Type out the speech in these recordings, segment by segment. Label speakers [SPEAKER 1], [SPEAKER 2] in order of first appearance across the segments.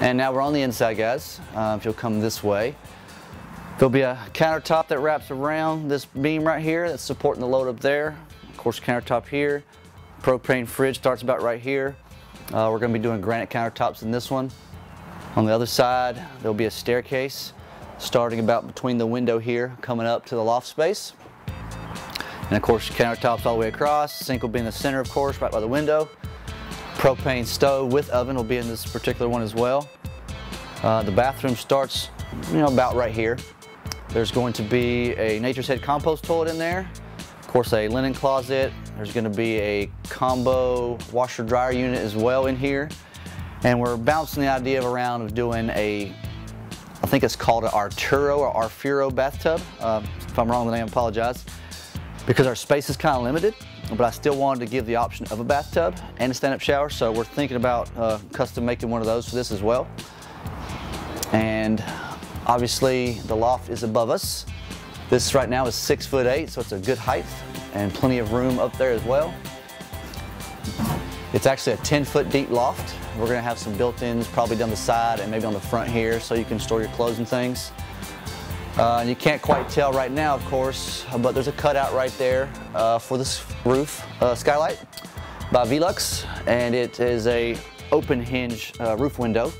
[SPEAKER 1] And now we're on the inside, guys. Uh, if you'll come this way. There'll be a countertop that wraps around this beam right here that's supporting the load up there. Of course, countertop here. Propane fridge starts about right here. Uh, we're gonna be doing granite countertops in this one. On the other side, there'll be a staircase starting about between the window here, coming up to the loft space. And of course, countertops all the way across. Sink will be in the center, of course, right by the window. Propane stove with oven will be in this particular one as well. Uh, the bathroom starts, you know, about right here. There's going to be a Nature's Head compost toilet in there. Of course, a linen closet. There's going to be a combo washer dryer unit as well in here. And we're bouncing the idea around of doing a, I think it's called an Arturo or Arfuro bathtub. Uh, if I'm wrong, then I apologize. Because our space is kind of limited, but I still wanted to give the option of a bathtub and a stand-up shower. So we're thinking about uh, custom making one of those for this as well. And obviously the loft is above us. This right now is six foot eight, so it's a good height and plenty of room up there as well. It's actually a 10 foot deep loft. We're gonna have some built-ins probably down the side and maybe on the front here so you can store your clothes and things. Uh, you can't quite tell right now, of course, but there's a cutout right there uh, for this roof uh, skylight by Velux, and it is a open hinge uh, roof window.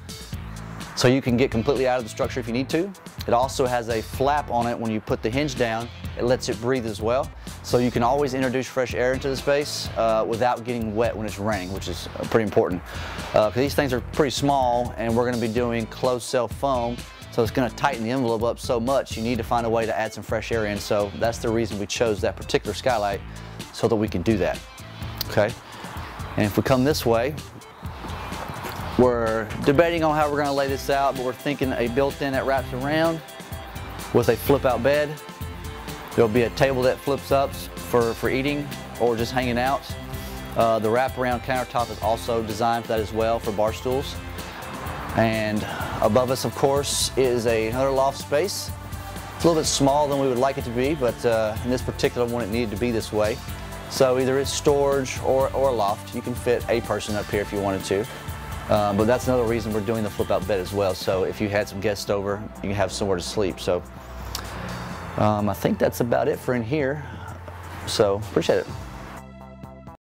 [SPEAKER 1] So you can get completely out of the structure if you need to. It also has a flap on it when you put the hinge down. It lets it breathe as well. So you can always introduce fresh air into the space uh, without getting wet when it's raining, which is uh, pretty important. Because these things are pretty small and we're gonna be doing closed cell foam. So it's gonna tighten the envelope up so much, you need to find a way to add some fresh air in. So that's the reason we chose that particular skylight so that we can do that, okay? And if we come this way, we're debating on how we're gonna lay this out, but we're thinking a built-in that wraps around with a flip-out bed There'll be a table that flips up for, for eating or just hanging out. Uh, the wraparound countertop is also designed for that as well for bar stools. And above us, of course, is a, another loft space. It's a little bit smaller than we would like it to be, but uh, in this particular one, it needed to be this way. So either it's storage or, or loft. You can fit a person up here if you wanted to. Uh, but that's another reason we're doing the flip out bed as well. So if you had some guests over, you can have somewhere to sleep. So um, I think that's about it for in here. So appreciate it.